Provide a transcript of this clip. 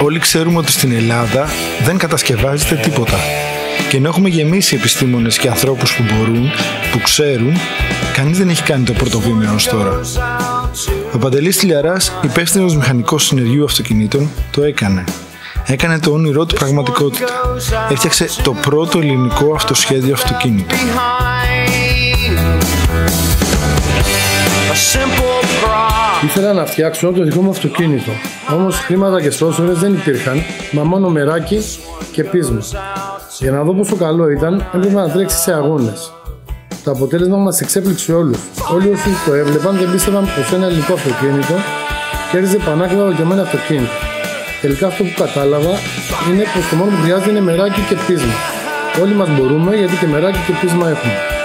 Όλοι ξέρουμε ότι στην Ελλάδα δεν κατασκευάζεται τίποτα. Και ενώ έχουμε γεμίσει επιστήμονες και ανθρώπους που μπορούν, που ξέρουν, κανείς δεν έχει κάνει το πρώτο βήμα ως τώρα. Ο Παντελής Τηλιαράς, υπεύθυνος μηχανικός συνεργείου αυτοκινήτων, το έκανε. Έκανε το όνειρό του πραγματικότητα. Έφτιαξε το πρώτο ελληνικό αυτοσχέδιο αυτοκίνητο. Ήθελα να φτιάξω το δικό μου αυτοκίνητο. Όμως χρήματα και στρώσορε δεν υπήρχαν, μα μόνο μεράκι και πείσμα. Για να δω πόσο καλό ήταν, έπρεπε να τρέξει σε αγώνες. Το αποτέλεσμα μας εξέπληξε όλους. Όλοι όσοι το έβλεπαν δεν πίστευαν πως ένα ελληνικό αυτοκίνητο κέρδιζε πανάκριβα δοκιμένα αυτοκίνητα. Τελικά αυτό που κατάλαβα είναι πως το μόνο που χρειάζεται είναι μεράκι και πείσμα. Όλοι μας μπορούμε γιατί και μεράκι και πείσμα έχουμε.